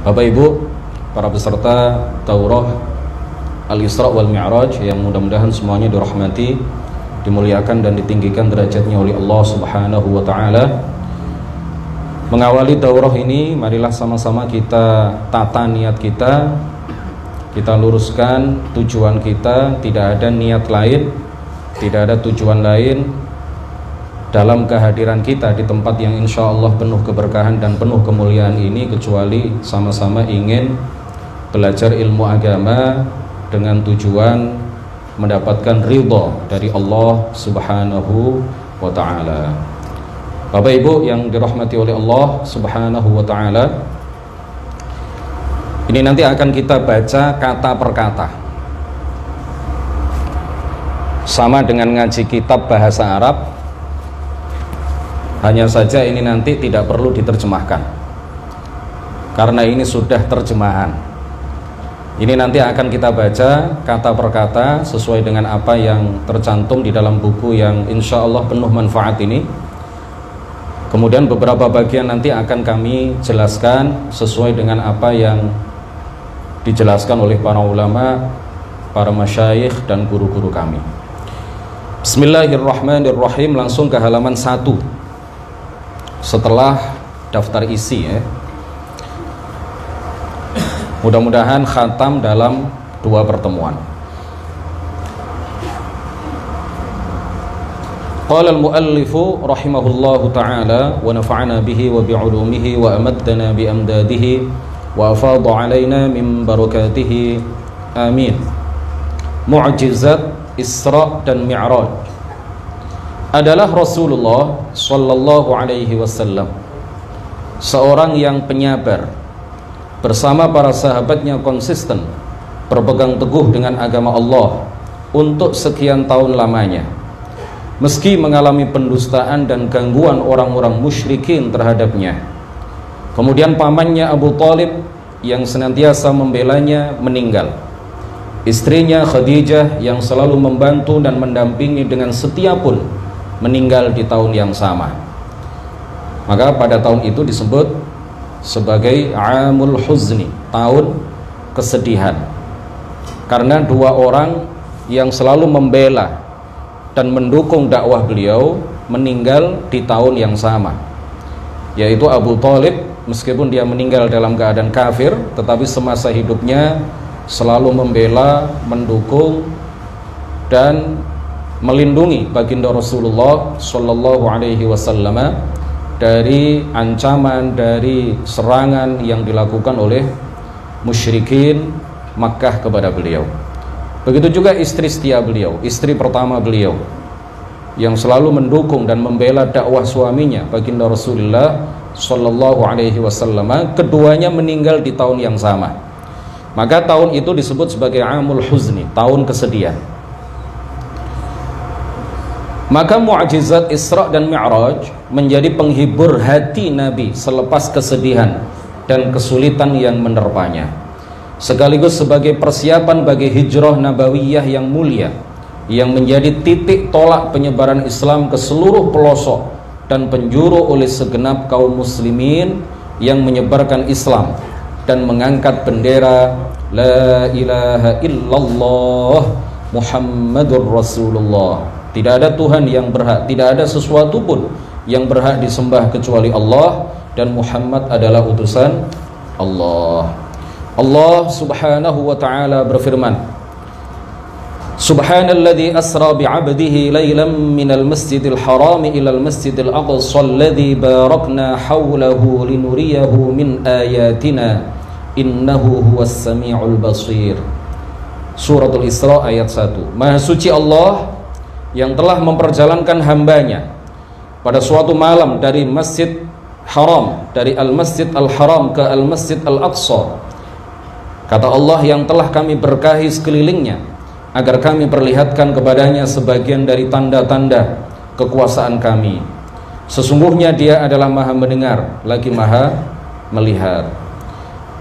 Bapak Ibu, para peserta Taurah Al-Isra wal Mi'raj yang mudah-mudahan semuanya dirahmati, dimuliakan dan ditinggikan derajatnya oleh Allah Subhanahu wa taala. Mengawali daurah ini, marilah sama-sama kita tata niat kita. Kita luruskan tujuan kita, tidak ada niat lain, tidak ada tujuan lain dalam kehadiran kita di tempat yang insya Allah penuh keberkahan dan penuh kemuliaan ini kecuali sama-sama ingin belajar ilmu agama dengan tujuan mendapatkan ridho dari Allah Subhanahu wa taala. Bapak Ibu yang dirahmati oleh Allah Subhanahu wa taala. Ini nanti akan kita baca kata per kata. Sama dengan ngaji kitab bahasa Arab, hanya saja ini nanti tidak perlu diterjemahkan. Karena ini sudah terjemahan. Ini nanti akan kita baca kata per kata sesuai dengan apa yang tercantum di dalam buku yang insya Allah penuh manfaat ini. Kemudian beberapa bagian nanti akan kami jelaskan sesuai dengan apa yang dijelaskan oleh para ulama, para masyayikh dan guru-guru kami. Bismillahirrahmanirrahim langsung ke halaman 1 setelah daftar isi ya. Mudah-mudahan khatam dalam dua pertemuan. Qala al-muallif rahimahullahu taala wa nafa'ana bihi wa bi'ulumihi wa amaddana bi amdadihi wa afadha alaina min adalah Rasulullah Sallallahu Alaihi Wasallam. Seorang yang penyabar bersama para sahabatnya konsisten berpegang teguh dengan agama Allah untuk sekian tahun lamanya. Meski mengalami pendustaan dan gangguan orang-orang musyrikin terhadapnya. Kemudian pamannya Abu Talib yang senantiasa membelanya meninggal. Istrinya Khadijah yang selalu membantu dan mendampingi dengan setia pun meninggal di tahun yang sama. Maka pada tahun itu disebut sebagai Amul Huzni, tahun kesedihan. Karena dua orang yang selalu membela dan mendukung dakwah beliau meninggal di tahun yang sama. Yaitu Abu Talib meskipun dia meninggal dalam keadaan kafir tetapi semasa hidupnya selalu membela, mendukung dan melindungi baginda Rasulullah Shallallahu Alaihi Wasallam dari ancaman dari serangan yang dilakukan oleh musyrikin Makkah kepada beliau. Begitu juga istri setia beliau, istri pertama beliau yang selalu mendukung dan membela dakwah suaminya baginda Rasulullah Shallallahu Alaihi Wasallam. Keduanya meninggal di tahun yang sama. Maka tahun itu disebut sebagai Amul Huzni, tahun kesedihan. Maka mukjizat Isra dan Mi'raj menjadi penghibur hati Nabi selepas kesedihan dan kesulitan yang menerpanya. Sekaligus sebagai persiapan bagi hijrah nabawiyah yang mulia yang menjadi titik tolak penyebaran Islam ke seluruh pelosok dan penjuru oleh segenap kaum muslimin yang menyebarkan Islam dan mengangkat bendera la ilaha illallah Muhammadur Rasulullah tidak ada Tuhan yang berhak, tidak ada sesuatu pun yang berhak disembah kecuali Allah dan Muhammad adalah utusan Allah. Allah Subhanahu wa taala berfirman Subhanalladzi asra bi'abdihi lailan minal masjidil haram ila al masjidil aqsa alladzi barakna hawlahu linuriyahu min ayatina innahu huwas samiul basir Suratul Isra ayat 1 Maha suci Allah yang telah memperjalankan hambanya pada suatu malam dari Masjid Haram dari Al-Masjid Al-Haram ke Al-Masjid Al-Aqsa. Kata Allah yang telah kami berkahi sekelilingnya agar kami perlihatkan kepadanya sebagian dari tanda-tanda kekuasaan kami. Sesungguhnya dia adalah maha mendengar lagi maha melihat.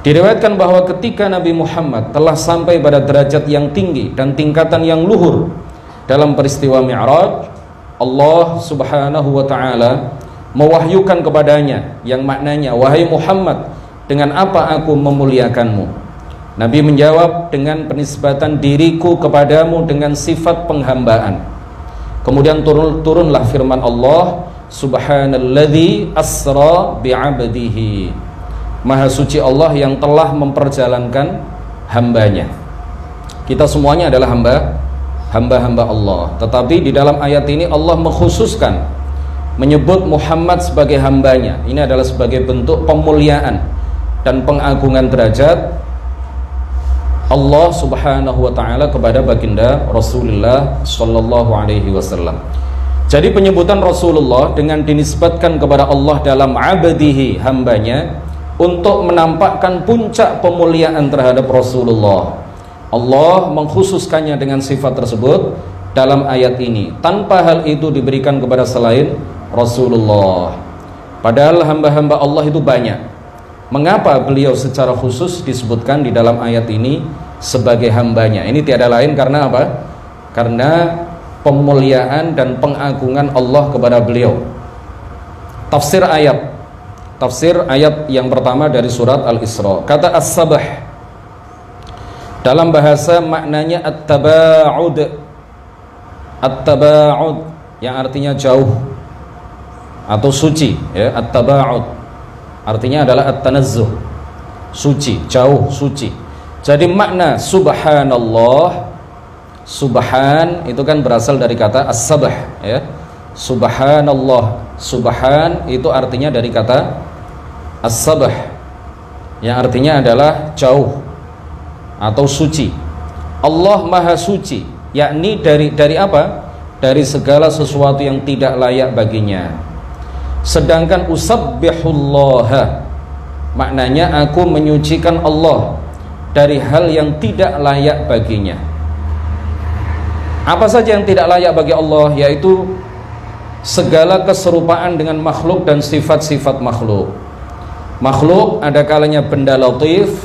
Diriwayatkan bahwa ketika Nabi Muhammad telah sampai pada derajat yang tinggi dan tingkatan yang luhur dalam peristiwa Mi'raj Allah Subhanahu wa taala mewahyukan kepadanya yang maknanya wahai Muhammad dengan apa aku memuliakanmu? Nabi menjawab dengan penisbatan diriku kepadamu dengan sifat penghambaan. Kemudian turun turunlah firman Allah, Subhanalladzi asra bi'abdihi. Maha suci Allah yang telah memperjalankan hambanya. Kita semuanya adalah hamba hamba-hamba Allah. Tetapi di dalam ayat ini Allah mengkhususkan menyebut Muhammad sebagai hambanya. Ini adalah sebagai bentuk pemuliaan dan pengagungan derajat Allah Subhanahu wa taala kepada baginda Rasulullah sallallahu alaihi wasallam. Jadi penyebutan Rasulullah dengan dinisbatkan kepada Allah dalam abadihi hambanya untuk menampakkan puncak pemuliaan terhadap Rasulullah. Allah mengkhususkannya dengan sifat tersebut dalam ayat ini tanpa hal itu diberikan kepada selain Rasulullah. Padahal hamba-hamba Allah itu banyak Mengapa beliau secara khusus disebutkan di dalam ayat ini sebagai hambanya? Ini tiada lain karena apa? Karena pemuliaan dan pengagungan Allah kepada beliau. Tafsir ayat Tafsir ayat yang pertama dari surat Al-Isra Kata As-Sabah Dalam bahasa maknanya At-Taba'ud. At-Taba'ud Yang artinya jauh Atau suci ya, At-Taba'ud. Artinya adalah at-tanazzuh. Suci jauh suci. Jadi makna subhanallah subhan itu kan berasal dari kata as-sabah ya. Subhanallah subhan itu artinya dari kata as-sabah yang artinya adalah jauh atau suci. Allah maha suci yakni dari dari apa? Dari segala sesuatu yang tidak layak baginya. Sedangkan usabbihullaha maknanya aku menyucikan Allah dari hal yang tidak layak baginya. Apa saja yang tidak layak bagi Allah yaitu segala keserupaan dengan makhluk dan sifat-sifat makhluk. Makhluk ada kalanya benda latif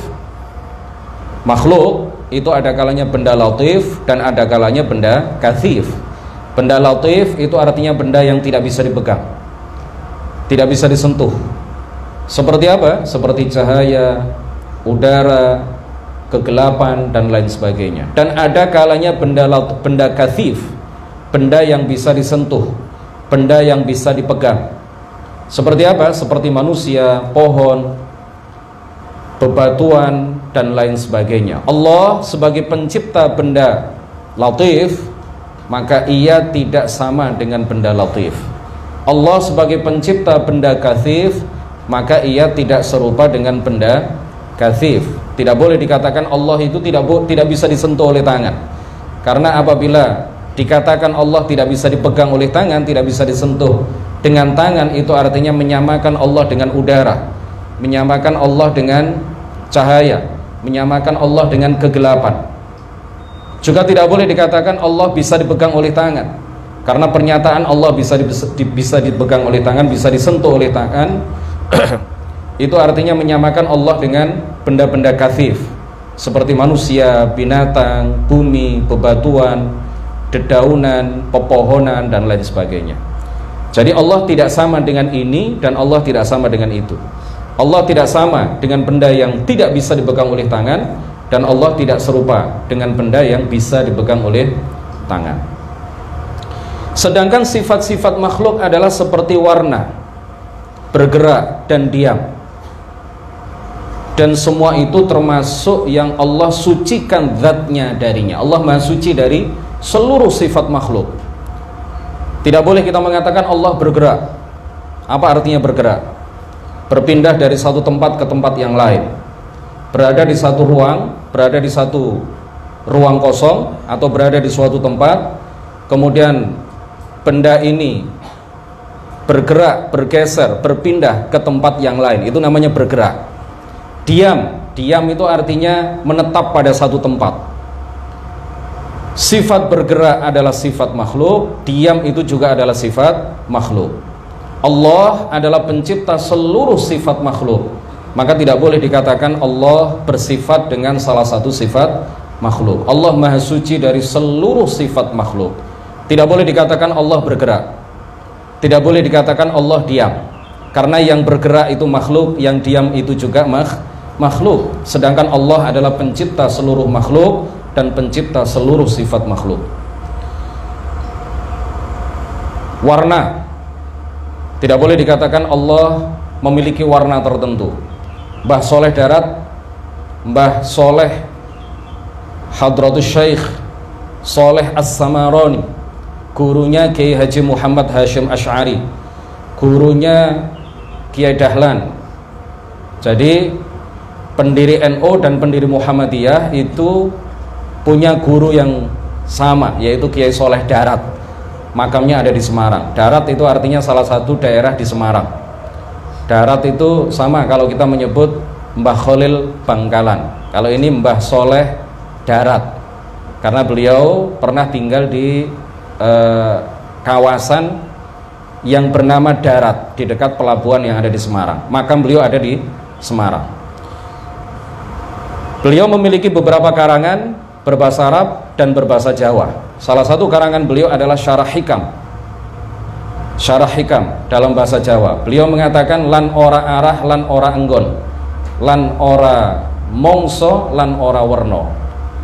makhluk itu ada kalanya benda latif dan ada kalanya benda kathif benda latif itu artinya benda yang tidak bisa dipegang tidak bisa disentuh. Seperti apa? Seperti cahaya, udara, kegelapan dan lain sebagainya. Dan ada kalanya benda benda kathif, benda yang bisa disentuh, benda yang bisa dipegang. Seperti apa? Seperti manusia, pohon, bebatuan dan lain sebagainya. Allah sebagai pencipta benda latif, maka ia tidak sama dengan benda latif. Allah sebagai pencipta benda kathif maka ia tidak serupa dengan benda kathif tidak boleh dikatakan Allah itu tidak tidak bisa disentuh oleh tangan karena apabila dikatakan Allah tidak bisa dipegang oleh tangan tidak bisa disentuh dengan tangan itu artinya menyamakan Allah dengan udara menyamakan Allah dengan cahaya menyamakan Allah dengan kegelapan juga tidak boleh dikatakan Allah bisa dipegang oleh tangan karena pernyataan Allah bisa bisa dipegang oleh tangan, bisa disentuh oleh tangan, itu artinya menyamakan Allah dengan benda-benda kathif seperti manusia, binatang, bumi, bebatuan, dedaunan, pepohonan dan lain sebagainya. Jadi Allah tidak sama dengan ini dan Allah tidak sama dengan itu. Allah tidak sama dengan benda yang tidak bisa dipegang oleh tangan dan Allah tidak serupa dengan benda yang bisa dipegang oleh tangan. Sedangkan sifat-sifat makhluk adalah seperti warna, bergerak dan diam. Dan semua itu termasuk yang Allah sucikan zatnya darinya. Allah maha suci dari seluruh sifat makhluk. Tidak boleh kita mengatakan Allah bergerak. Apa artinya bergerak? Berpindah dari satu tempat ke tempat yang lain. Berada di satu ruang, berada di satu ruang kosong atau berada di suatu tempat, kemudian benda ini bergerak, bergeser, berpindah ke tempat yang lain. Itu namanya bergerak. Diam, diam itu artinya menetap pada satu tempat. Sifat bergerak adalah sifat makhluk, diam itu juga adalah sifat makhluk. Allah adalah pencipta seluruh sifat makhluk. Maka tidak boleh dikatakan Allah bersifat dengan salah satu sifat makhluk. Allah Maha Suci dari seluruh sifat makhluk. Tidak boleh dikatakan Allah bergerak. Tidak boleh dikatakan Allah diam. Karena yang bergerak itu makhluk, yang diam itu juga makh makhluk. Sedangkan Allah adalah pencipta seluruh makhluk dan pencipta seluruh sifat makhluk. Warna tidak boleh dikatakan Allah memiliki warna tertentu. Mbah Soleh Darat, Mbah Soleh Hadratus Syekh Soleh As-Samaroni, gurunya Kiai Haji Muhammad Hashim Ash'ari, gurunya Kiai Dahlan. Jadi pendiri NU dan pendiri Muhammadiyah itu punya guru yang sama yaitu Kiai Soleh Darat. Makamnya ada di Semarang. Darat itu artinya salah satu daerah di Semarang. Darat itu sama kalau kita menyebut Mbah Khalil Bangkalan. Kalau ini Mbah Soleh Darat. Karena beliau pernah tinggal di eh, kawasan yang bernama Darat di dekat pelabuhan yang ada di Semarang. Makam beliau ada di Semarang. Beliau memiliki beberapa karangan berbahasa Arab dan berbahasa Jawa. Salah satu karangan beliau adalah Syarah Hikam. Syarah Hikam dalam bahasa Jawa. Beliau mengatakan lan ora arah lan ora enggon. Lan ora mongso lan ora werno.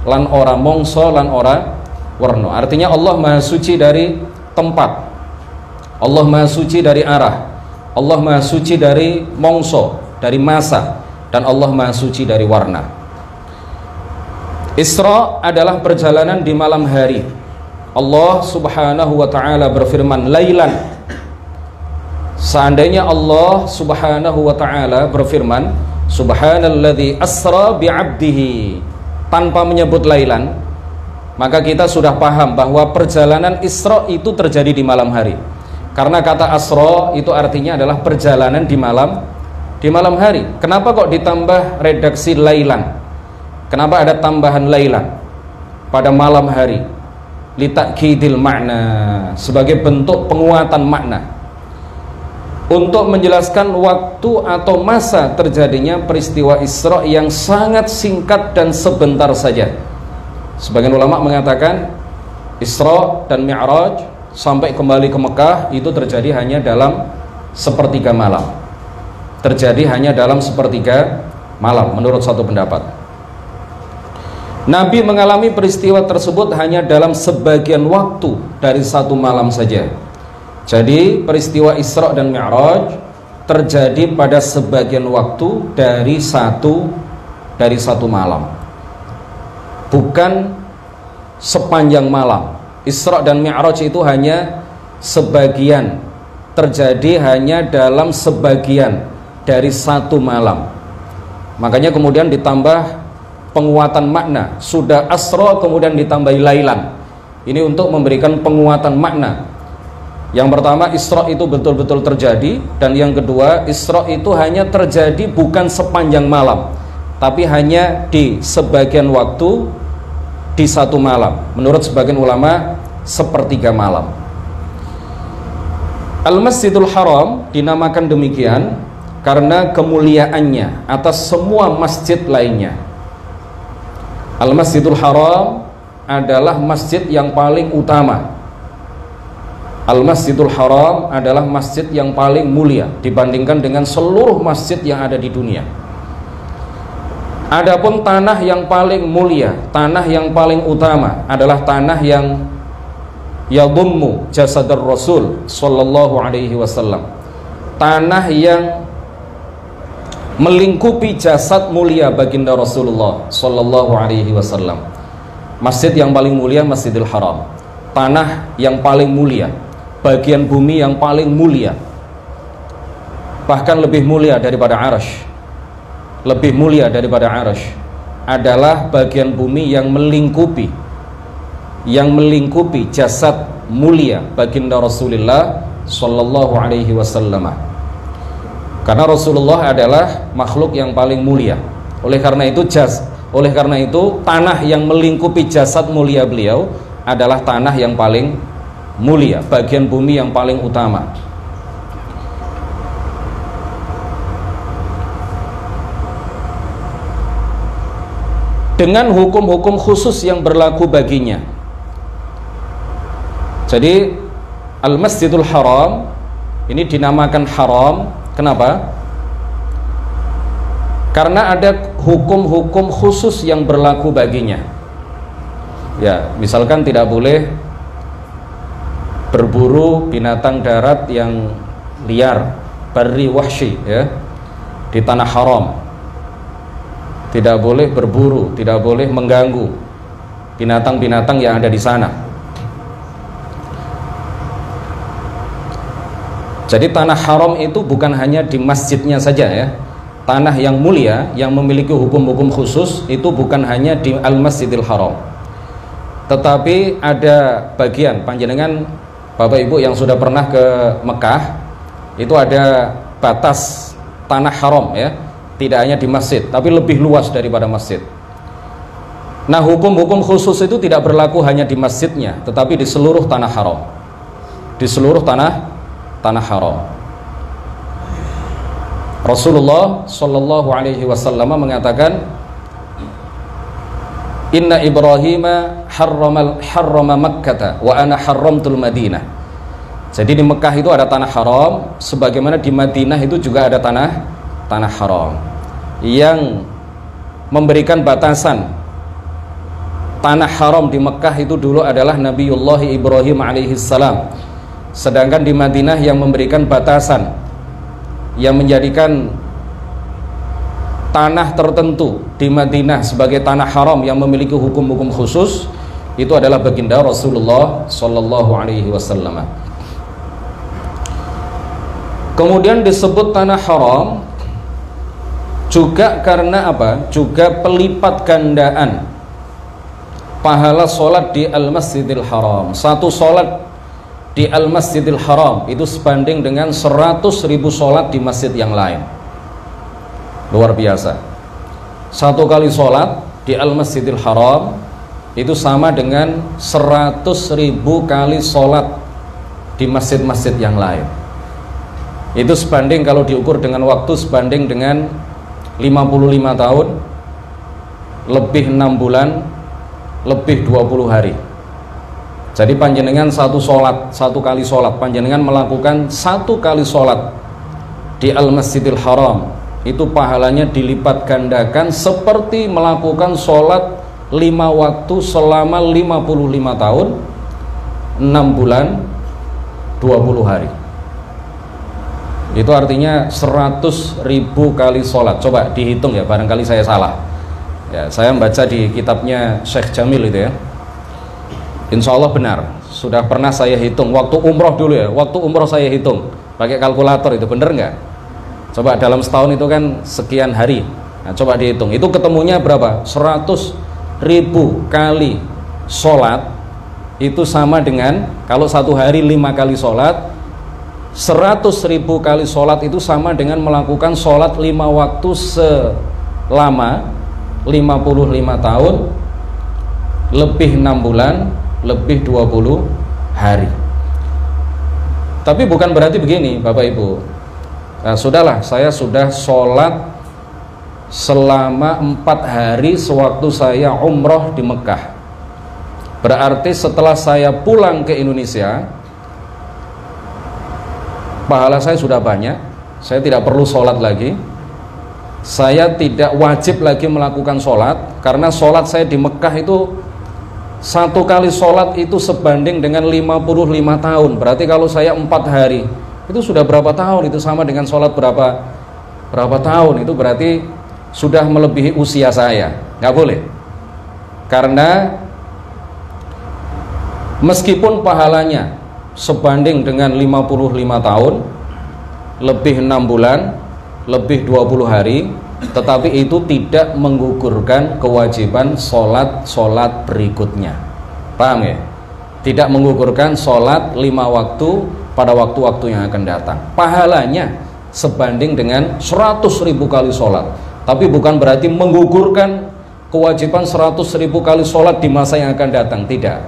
Lan ora mongso lan ora werno. Artinya Allah Maha Suci dari tempat Allah Maha Suci dari arah Allah Maha Suci dari mongso dari masa dan Allah Maha Suci dari warna Isra adalah perjalanan di malam hari Allah subhanahu wa ta'ala berfirman Lailan Seandainya Allah subhanahu wa ta'ala berfirman Subhanalladzi asra bi'abdihi Tanpa menyebut lailan Maka kita sudah paham bahwa perjalanan Isra itu terjadi di malam hari karena kata asro itu artinya adalah perjalanan di malam di malam hari. Kenapa kok ditambah redaksi lailan? Kenapa ada tambahan lailan pada malam hari? Litakidil makna sebagai bentuk penguatan makna untuk menjelaskan waktu atau masa terjadinya peristiwa Isra yang sangat singkat dan sebentar saja. Sebagian ulama mengatakan Isra dan Mi'raj sampai kembali ke Mekah itu terjadi hanya dalam sepertiga malam. Terjadi hanya dalam sepertiga malam menurut satu pendapat. Nabi mengalami peristiwa tersebut hanya dalam sebagian waktu dari satu malam saja. Jadi peristiwa Isra dan Mi'raj terjadi pada sebagian waktu dari satu dari satu malam. Bukan sepanjang malam Isra dan Mi'raj itu hanya sebagian terjadi hanya dalam sebagian dari satu malam makanya kemudian ditambah penguatan makna. Sudah asro kemudian ditambah lailan. Ini untuk memberikan penguatan makna. Yang pertama Isra itu betul-betul terjadi. Dan yang kedua Isra itu hanya terjadi bukan sepanjang malam tapi hanya di sebagian waktu di satu malam. Menurut sebagian ulama sepertiga malam. Al-Masjidul Haram dinamakan demikian karena kemuliaannya atas semua masjid lainnya Al-Masjidul Haram adalah masjid yang paling utama Al-Masjidul Haram adalah masjid yang paling mulia dibandingkan dengan seluruh masjid yang ada di dunia Adapun tanah yang paling mulia, tanah yang paling utama adalah tanah yang yadummu jasadar Rasul sallallahu alaihi wasallam. Tanah yang melingkupi jasad mulia baginda Rasulullah sallallahu alaihi wasallam. Masjid yang paling mulia Masjidil Haram. Tanah yang paling mulia, bagian bumi yang paling mulia. Bahkan lebih mulia daripada Arash lebih mulia daripada arash adalah bagian bumi yang melingkupi yang melingkupi jasad mulia baginda Rasulullah sallallahu alaihi wasallam. Karena Rasulullah adalah makhluk yang paling mulia. Oleh karena itu jas oleh karena itu tanah yang melingkupi jasad mulia beliau adalah tanah yang paling mulia, bagian bumi yang paling utama. dengan hukum-hukum khusus yang berlaku baginya. Jadi Al-Masjidul Haram ini dinamakan haram Kenapa? Karena ada hukum-hukum khusus yang berlaku baginya. Ya, misalkan tidak boleh berburu binatang darat yang liar, bari wahsy ya, di tanah haram. Tidak boleh berburu, tidak boleh mengganggu binatang-binatang yang ada di sana. Jadi tanah haram itu bukan hanya di masjidnya saja ya, tanah yang mulia yang memiliki hukum-hukum khusus itu bukan hanya di Al-Masjidil Haram. Tetapi ada bagian panjenengan Bapak Ibu yang sudah pernah ke Mekah itu ada batas tanah haram ya, tidak hanya di masjid tapi lebih luas daripada masjid. Nah, hukum-hukum khusus itu tidak berlaku hanya di masjidnya, tetapi di seluruh tanah haram. Di seluruh tanah tanah haram. Rasulullah Shallallahu Alaihi Wasallam mengatakan, Inna Ibrahim harramal harrama Makkah wa ana harramtul Madinah. Jadi di Mekah itu ada tanah haram, sebagaimana di Madinah itu juga ada tanah tanah haram yang memberikan batasan tanah haram di Mekah itu dulu adalah Nabiullah Ibrahim alaihissalam sedangkan di Madinah yang memberikan batasan yang menjadikan tanah tertentu di Madinah sebagai tanah haram yang memiliki hukum-hukum khusus itu adalah baginda Rasulullah Shallallahu Alaihi Wasallam. Kemudian disebut tanah haram juga karena apa? Juga pelipat gandaan pahala solat di Al Masjidil Haram. Satu solat di Al-Masjidil Haram itu sebanding dengan 100 ribu sholat di masjid yang lain. Luar biasa. Satu kali sholat di Al-Masjidil Haram itu sama dengan 100 ribu kali sholat di masjid-masjid yang lain. Itu sebanding kalau diukur dengan waktu sebanding dengan 55 tahun lebih 6 bulan lebih 20 hari jadi panjenengan satu sholat, satu kali sholat, panjenengan melakukan satu kali sholat di Al-Masjidil Haram. Itu pahalanya dilipat gandakan seperti melakukan sholat lima waktu selama 55 tahun 6 bulan 20 hari. Itu artinya 100 ribu kali sholat. Coba dihitung ya barangkali saya salah. Ya saya membaca di kitabnya Syekh Jamil itu ya Insya Allah benar. Sudah pernah saya hitung waktu umroh dulu ya. Waktu umroh saya hitung pakai kalkulator itu benar nggak? Coba dalam setahun itu kan sekian hari. Nah, coba dihitung. Itu ketemunya berapa? 100 ribu kali sholat itu sama dengan kalau satu hari lima kali sholat 100 ribu kali sholat itu sama dengan melakukan sholat lima waktu selama 55 tahun lebih enam bulan lebih 20 hari. Tapi bukan berarti begini Bapak Ibu. Nah, sudahlah saya sudah sholat selama empat hari sewaktu saya umroh di Mekah. Berarti setelah saya pulang ke Indonesia pahala saya sudah banyak saya tidak perlu sholat lagi. Saya tidak wajib lagi melakukan sholat karena sholat saya di Mekah itu satu kali sholat itu sebanding dengan 55 tahun. Berarti kalau saya empat hari itu sudah berapa tahun? Itu sama dengan sholat berapa berapa tahun? Itu berarti sudah melebihi usia saya. Nggak boleh. Karena meskipun pahalanya sebanding dengan 55 tahun lebih enam bulan lebih 20 hari tetapi itu tidak menggugurkan kewajiban sholat-sholat berikutnya. Paham ya? tidak menggugurkan sholat lima waktu pada waktu-waktu yang akan datang. Pahalanya sebanding dengan 100 ribu kali sholat. Tapi bukan berarti menggugurkan kewajiban 100 ribu kali sholat di masa yang akan datang. Tidak.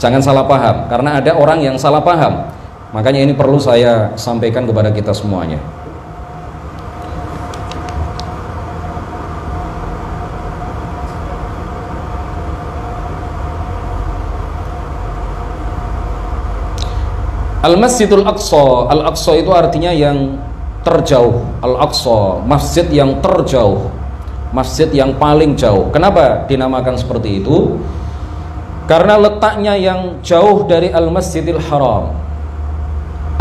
Jangan salah paham karena ada orang yang salah paham. Makanya ini perlu saya sampaikan kepada kita semuanya Al-Masjidul Aqsa, Al-Aqsa itu artinya yang terjauh. Al-Aqsa masjid yang terjauh. Masjid yang paling jauh. Kenapa dinamakan seperti itu? Karena letaknya yang jauh dari Al-Masjidil Haram.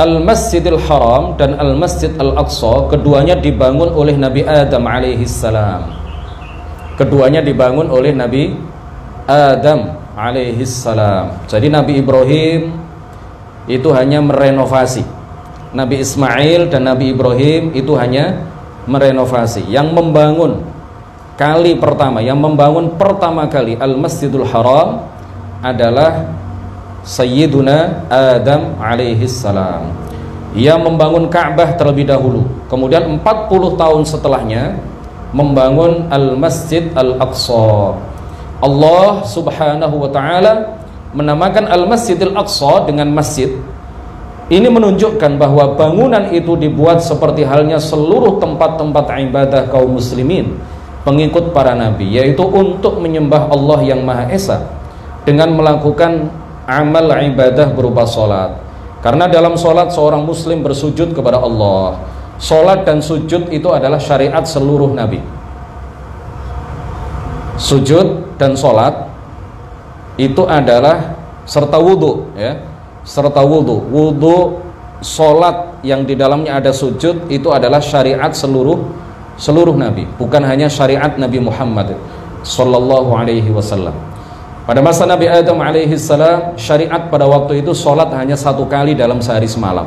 Al-Masjidil Haram dan Al-Masjid Al-Aqsa keduanya dibangun oleh Nabi Adam alaihi salam. Keduanya dibangun oleh Nabi Adam alaihi salam. Jadi Nabi Ibrahim itu hanya merenovasi Nabi Ismail dan Nabi Ibrahim itu hanya merenovasi. Yang membangun kali pertama, yang membangun pertama kali Al-Masjidul Haram adalah Sayyiduna Adam alaihi salam. Ia membangun Ka'bah terlebih dahulu. Kemudian 40 tahun setelahnya membangun Al-Masjid Al-Aqsa. Allah Subhanahu wa taala menamakan Al-Masjidil Aqsa dengan masjid ini menunjukkan bahwa bangunan itu dibuat seperti halnya seluruh tempat-tempat ibadah kaum muslimin pengikut para nabi yaitu untuk menyembah Allah yang Maha Esa dengan melakukan amal ibadah berupa solat. Karena dalam solat seorang muslim bersujud kepada Allah solat dan sujud itu adalah syariat seluruh nabi. Sujud dan solat itu adalah serta wudhu ya. Serta wudhu wudhu solat yang di dalamnya ada sujud itu adalah syariat seluruh seluruh nabi. Bukan hanya syariat Nabi Muhammad sallallahu alaihi wasallam. Pada masa Nabi Adam alaihi salam syariat pada waktu itu solat hanya satu kali dalam sehari semalam.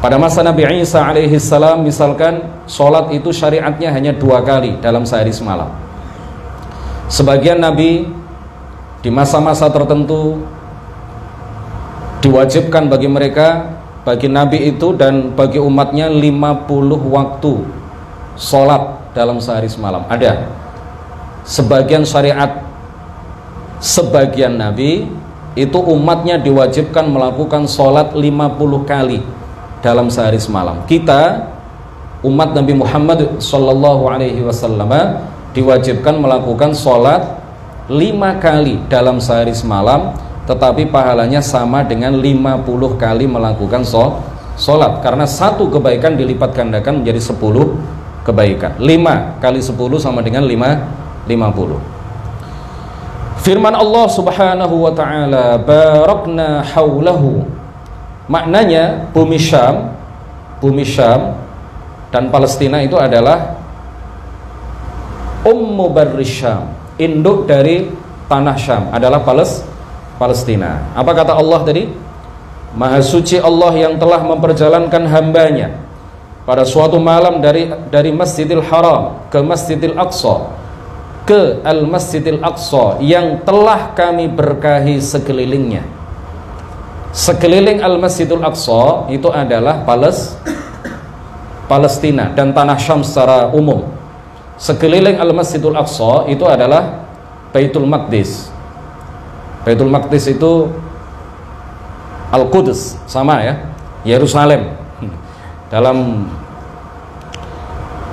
Pada masa Nabi Isa alaihi salam misalkan solat itu syariatnya hanya dua kali dalam sehari semalam. Sebagian Nabi di masa-masa tertentu diwajibkan bagi mereka bagi nabi itu dan bagi umatnya 50 waktu sholat dalam sehari semalam. Ada. Sebagian syariat sebagian nabi itu umatnya diwajibkan melakukan sholat 50 kali dalam sehari semalam. Kita umat Nabi Muhammad Sallallahu Alaihi Wasallam diwajibkan melakukan sholat lima kali dalam sehari semalam tetapi pahalanya sama dengan 50 kali melakukan sholat. Karena satu kebaikan dilipat gandakan menjadi 10 kebaikan. 5 kali 10 sama dengan 5 50 firman Allah subhanahu wa ta'ala barakna haulahu maknanya bumi Syam bumi Syam dan Palestina itu adalah Ummu Barrisyam induk dari tanah Syam adalah Palestina Palestina. Apa kata Allah tadi? Maha suci Allah yang telah memperjalankan hambanya pada suatu malam dari dari Masjidil Haram ke Masjidil Aqsa ke Al Masjidil Aqsa yang telah kami berkahi sekelilingnya. Sekeliling Al Masjidil Aqsa itu adalah Pales, Palestina dan tanah Syam secara umum. Sekeliling Al Masjidil Aqsa itu adalah Baitul Maqdis. Baitul Maqdis itu Al-Quds sama ya Yerusalem. Dalam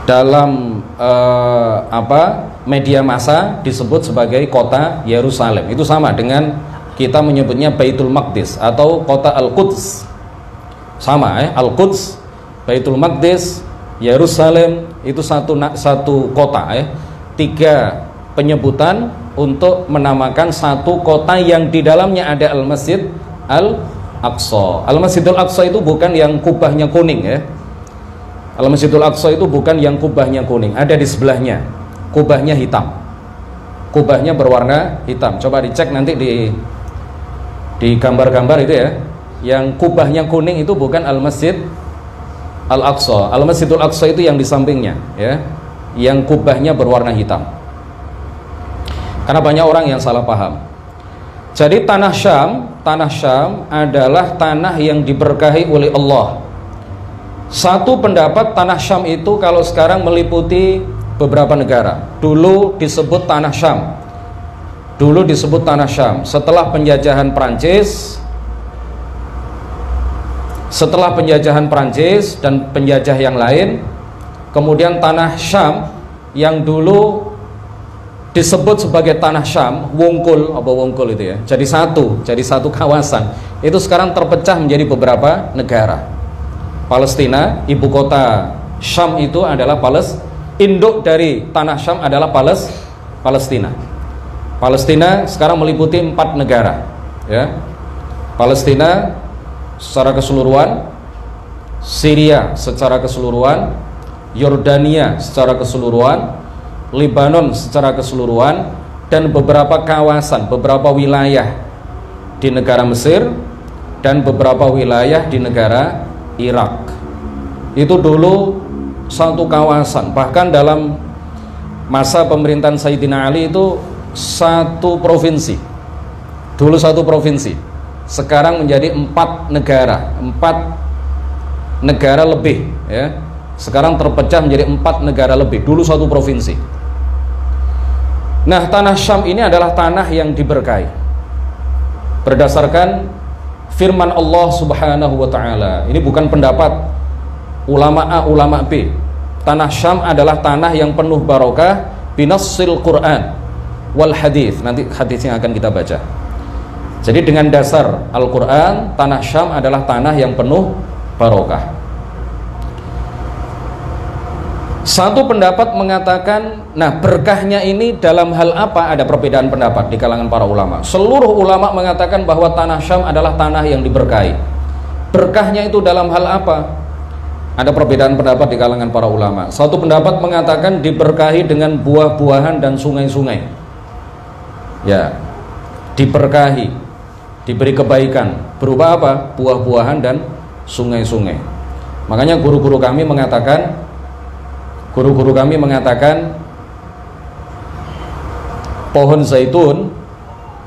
dalam uh, apa media massa disebut sebagai kota Yerusalem. Itu sama dengan kita menyebutnya Baitul Maqdis atau kota Al-Quds. Sama ya Al-Quds Baitul Maqdis Yerusalem itu satu satu kota ya tiga penyebutan untuk menamakan satu kota yang di dalamnya ada Al-Masjid Al-Aqsa. Al-Masjidul Aqsa itu bukan yang kubahnya kuning ya. Al-Masjidul Aqsa itu bukan yang kubahnya kuning, ada di sebelahnya. Kubahnya hitam. Kubahnya berwarna hitam. Coba dicek nanti di di gambar-gambar itu ya. Yang kubahnya kuning itu bukan Al-Masjid Al-Aqsa. Al-Masjidul Aqsa itu yang di sampingnya ya. Yang kubahnya berwarna hitam. Karena banyak orang yang salah paham. Jadi tanah Syam, tanah Syam adalah tanah yang diberkahi oleh Allah. Satu pendapat tanah Syam itu kalau sekarang meliputi beberapa negara. Dulu disebut tanah Syam. Dulu disebut tanah Syam. Setelah penjajahan Prancis, setelah penjajahan Prancis dan penjajah yang lain, kemudian tanah Syam yang dulu disebut sebagai tanah Syam, wongkul apa wongkul itu ya. Jadi satu, jadi satu kawasan. Itu sekarang terpecah menjadi beberapa negara. Palestina, ibu kota Syam itu adalah Pales, induk dari tanah Syam adalah Pales, Palestina. Palestina sekarang meliputi empat negara, ya. Palestina secara keseluruhan, Syria secara keseluruhan, Yordania secara keseluruhan, Lebanon secara keseluruhan, dan beberapa kawasan, beberapa wilayah di negara Mesir dan beberapa wilayah di negara Irak. Itu dulu satu kawasan, bahkan dalam masa pemerintahan Sayyidina Ali itu satu provinsi. Dulu satu provinsi sekarang menjadi empat negara empat negara lebih ya. Sekarang terpecah menjadi empat negara lebih dulu satu provinsi. Nah tanah Syam ini adalah tanah yang diberkahi. Berdasarkan firman Allah subhanahu wa ta'ala. Ini bukan pendapat ulama A, ulama B. Tanah Syam adalah tanah yang penuh barokah binassil Quran wal hadis nanti hadisnya akan kita baca jadi dengan dasar Al-Quran tanah Syam adalah tanah yang penuh barokah. Satu pendapat mengatakan nah berkahnya ini dalam hal apa? Ada perbedaan pendapat di kalangan para ulama. Seluruh ulama mengatakan bahwa tanah Syam adalah tanah yang diberkahi. Berkahnya itu dalam hal apa? Ada perbedaan pendapat di kalangan para ulama. Satu pendapat mengatakan diberkahi dengan buah-buahan dan sungai-sungai. Ya diberkahi diberi kebaikan berupa apa? Buah-buahan dan sungai-sungai. Makanya guru-guru kami mengatakan guru-guru kami mengatakan pohon zaitun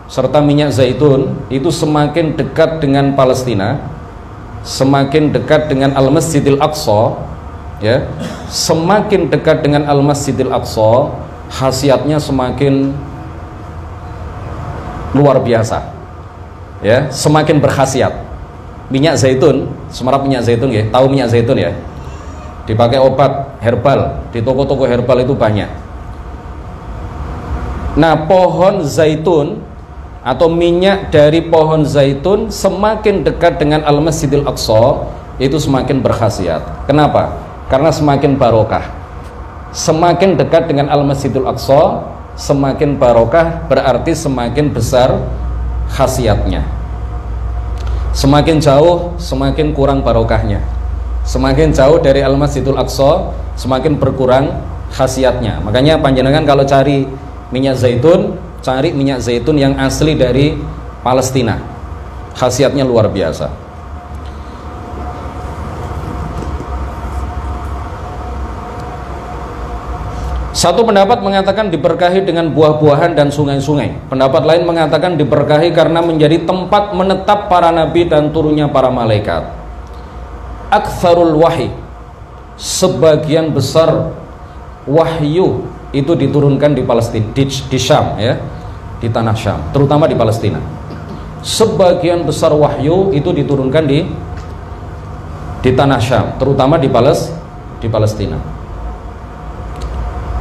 serta minyak zaitun itu semakin dekat dengan Palestina semakin dekat dengan Al-Masjidil Aqsa ya semakin dekat dengan Al-Masjidil Aqsa khasiatnya semakin luar biasa ya semakin berkhasiat. Minyak zaitun semarap minyak zaitun ya tahu minyak zaitun ya? Dipakai obat herbal di toko-toko herbal itu banyak. Nah pohon zaitun atau minyak dari pohon zaitun semakin dekat dengan Al-Masjidil Aqsa itu semakin berkhasiat. Kenapa? karena semakin barokah. Semakin dekat dengan Al-Masjidil Aqsa semakin barokah berarti semakin besar khasiatnya. Semakin jauh semakin kurang barokahnya. Semakin jauh dari Al-Masjidul Aqsa semakin berkurang khasiatnya. Makanya panjenengan kalau cari minyak zaitun cari minyak zaitun yang asli dari Palestina. Khasiatnya luar biasa Satu pendapat mengatakan diberkahi dengan buah-buahan dan sungai-sungai. Pendapat lain mengatakan diberkahi karena menjadi tempat menetap para nabi dan turunnya para malaikat. Aktsarul wahyi. Sebagian besar wahyu itu diturunkan di Palestina, di, di Syam ya, di tanah Syam, terutama di Palestina. Sebagian besar wahyu itu diturunkan di di tanah Syam, terutama di Pales di Palestina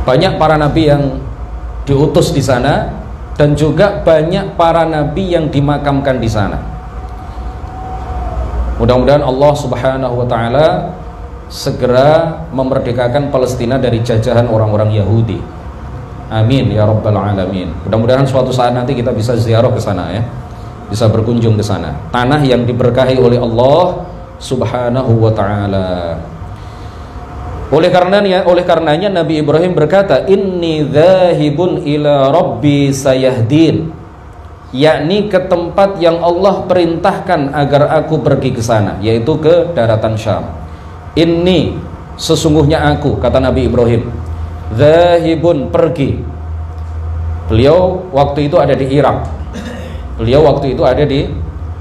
banyak para nabi yang diutus di sana dan juga banyak para nabi yang dimakamkan di sana. Mudah-mudahan Allah Subhanahu wa taala segera memerdekakan Palestina dari jajahan orang-orang Yahudi. Amin ya rabbal alamin. Mudah-mudahan suatu saat nanti kita bisa ziarah ke sana ya. Bisa berkunjung ke sana. Tanah yang diberkahi oleh Allah Subhanahu wa taala. Oleh karenanya, oleh karenanya Nabi Ibrahim berkata, "Inni dzahibun ila rabbi sayahdin." Yakni ke tempat yang Allah perintahkan agar aku pergi ke sana, yaitu ke daratan Syam. Ini sesungguhnya aku, kata Nabi Ibrahim. Dzahibun pergi. Beliau waktu itu ada di Irak. Beliau waktu itu ada di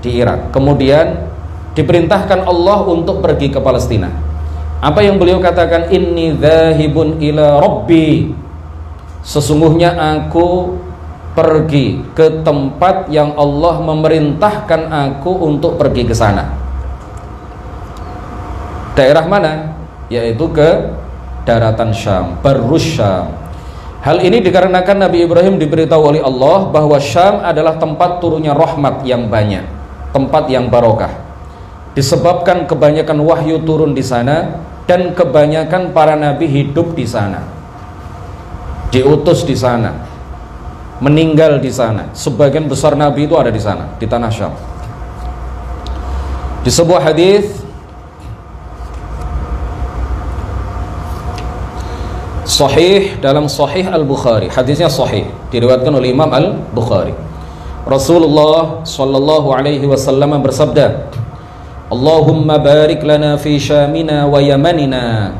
di Irak. Kemudian diperintahkan Allah untuk pergi ke Palestina apa yang beliau katakan inni dzahibun ila rabbi. Sesungguhnya aku pergi ke tempat yang Allah memerintahkan aku untuk pergi ke sana. Daerah mana? Yaitu ke daratan Syam, Barus Syam. Hal ini dikarenakan Nabi Ibrahim diberitahu oleh Allah bahwa Syam adalah tempat turunnya rahmat yang banyak, tempat yang barokah. disebabkan kebanyakan wahyu turun di sana dan kebanyakan para nabi hidup di sana. Diutus di sana. Meninggal di sana. Sebagian besar nabi itu ada di sana di tanah Syam. Di sebuah hadis sahih dalam sahih Al-Bukhari. Hadisnya sahih diriwayatkan oleh Imam Al-Bukhari. Rasulullah sallallahu alaihi wasallam bersabda Allahumma barik lana fi syamina wa yamanina.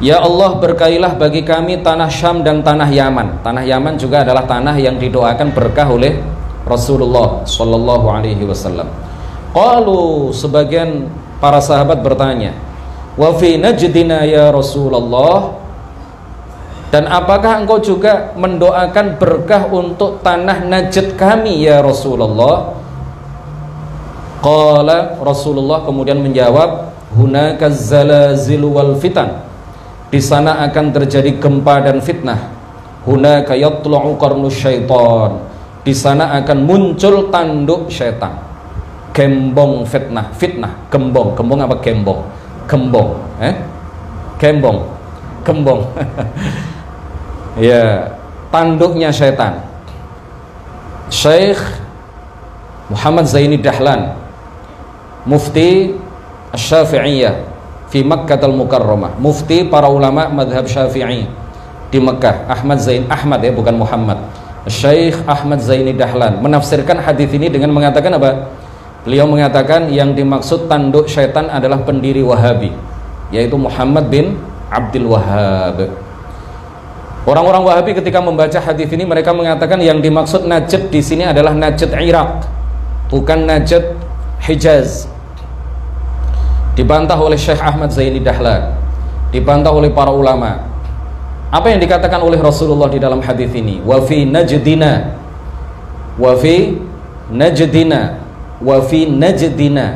Ya Allah berkailah bagi kami tanah Syam dan tanah Yaman. Tanah Yaman juga adalah tanah yang didoakan berkah oleh Rasulullah sallallahu alaihi wasallam. Qalu sebagian para sahabat bertanya Wa fi najdina ya Rasulullah? Dan apakah engkau juga mendoakan berkah untuk tanah Najd kami ya Rasulullah Qala Rasulullah kemudian menjawab hunaka zalazil wal fitan. Di sana akan terjadi gempa dan fitnah. Hunaka yatlu'u qarnu syaitan. Di sana akan muncul tanduk syaitan gembong fitnah fitnah gembong. Gembong apa gembong? Gembong eh? Gembong gembong. Ya tanduknya syaitan Syekh Muhammad Zaini Dahlan mufti Syafi'iyah fi Makkah al-Mukarramah. Mufti para ulama madhab Syafi'i di Mekah Ahmad Zain Ahmad ya bukan Muhammad. Syekh Ahmad Zaini Dahlan menafsirkan hadis ini dengan mengatakan apa? Beliau mengatakan yang dimaksud tanduk syaitan adalah pendiri Wahabi yaitu Muhammad bin Abdul Wahhab. Orang-orang Wahabi ketika membaca hadis ini mereka mengatakan yang dimaksud Najd di sini adalah Najd Irak, bukan Najd Hijaz. Dibantah oleh Syekh Ahmad Zaini Dahlan. Dibantah oleh para ulama. Apa yang dikatakan oleh Rasulullah di dalam hadis ini? Wa fi najdina. Wa fi najdina. Wa fi najdina.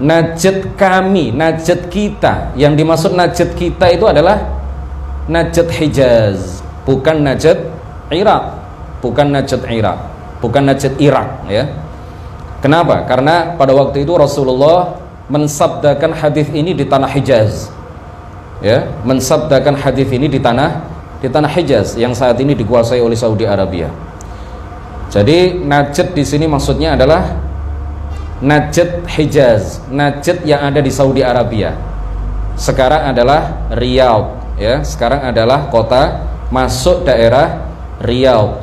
Najd kami najd kita. Yang dimaksud najd kita itu adalah najd Hijaz. Bukan najd Irak bukan najd Irak bukan najd Irak ya Kenapa? Karena pada waktu itu Rasulullah mensabdakan hadis ini di tanah Hijaz. Ya, mensabdakan hadis ini di tanah di tanah Hijaz yang saat ini dikuasai oleh Saudi Arabia. Jadi Najd di sini maksudnya adalah Najd Hijaz, Najd yang ada di Saudi Arabia. Sekarang adalah Riyadh, ya. Sekarang adalah kota masuk daerah Riyadh.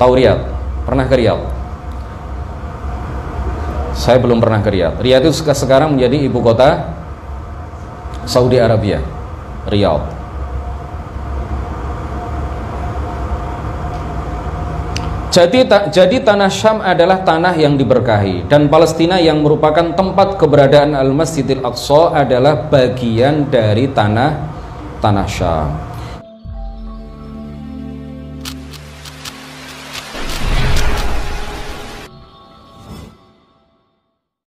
Tahu Riyadh? Pernah ke Riyadh? Saya belum pernah ke Riyadh. Riyadh itu sekarang menjadi ibu kota Saudi Arabia. Riyadh. Jadi, ta, jadi tanah Syam adalah tanah yang diberkahi dan Palestina yang merupakan tempat keberadaan Al-Masjidil Aqsa adalah bagian dari tanah tanah Syam.